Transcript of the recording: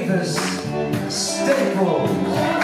Davis Staples.